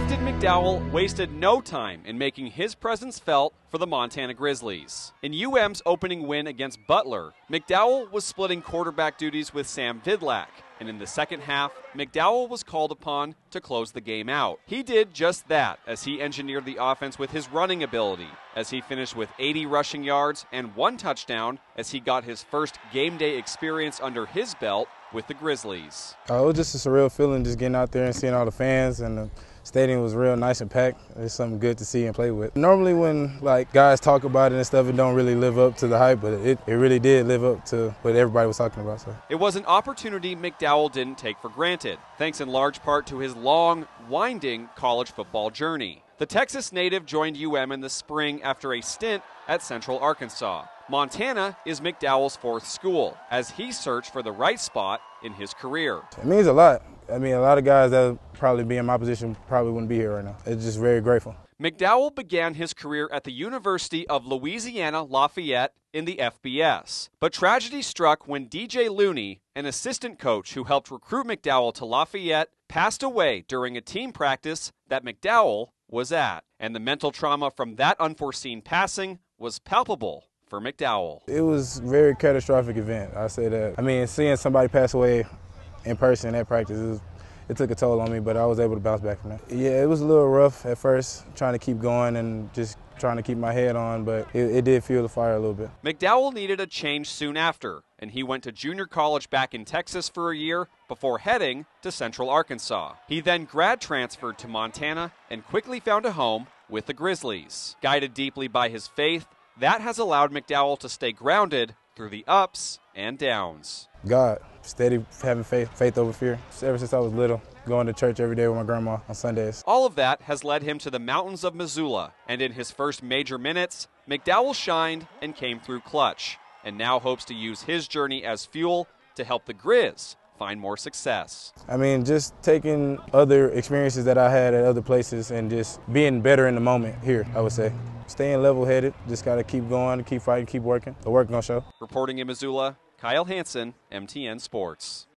Clifton McDowell wasted no time in making his presence felt for the Montana Grizzlies. In UM's opening win against Butler, McDowell was splitting quarterback duties with Sam Vidlak, and in the second half, McDowell was called upon to close the game out. He did just that as he engineered the offense with his running ability, as he finished with 80 rushing yards and one touchdown as he got his first game day experience under his belt with the Grizzlies. Uh, it was just a surreal feeling just getting out there and seeing all the fans and the stadium was real nice and packed. It's something good to see and play with. Normally when like guys talk about it and stuff, it don't really live up to the hype, but it, it really did live up to what everybody was talking about. So It was an opportunity McDowell didn't take for granted, thanks in large part to his long, winding college football journey. The Texas native joined UM in the spring after a stint at Central Arkansas. Montana is McDowell's fourth school as he searched for the right spot in his career. it means a lot. I mean, a lot of guys that would probably be in my position probably wouldn't be here right now. It's just very grateful. McDowell began his career at the University of Louisiana Lafayette in the FBS. But tragedy struck when DJ Looney, an assistant coach who helped recruit McDowell to Lafayette, passed away during a team practice that McDowell was at. And the mental trauma from that unforeseen passing was palpable for McDowell. It was a very catastrophic event. I say that. I mean, seeing somebody pass away in person at practice, was, it took a toll on me, but I was able to bounce back from that. Yeah, it was a little rough at first, trying to keep going and just trying to keep my head on, but it, it did fuel the fire a little bit. McDowell needed a change soon after, and he went to junior college back in Texas for a year before heading to Central Arkansas. He then grad transferred to Montana and quickly found a home with the Grizzlies. Guided deeply by his faith, that has allowed McDowell to stay grounded through the ups and downs. God, steady having faith, faith over fear. Ever since I was little, going to church every day with my grandma on Sundays. All of that has led him to the mountains of Missoula, and in his first major minutes, McDowell shined and came through clutch, and now hopes to use his journey as fuel to help the Grizz find more success. I mean, just taking other experiences that I had at other places and just being better in the moment here, I would say. Staying level headed, just got to keep going, keep fighting, keep working. The work gonna show. Reporting in Missoula, Kyle Hansen, MTN Sports.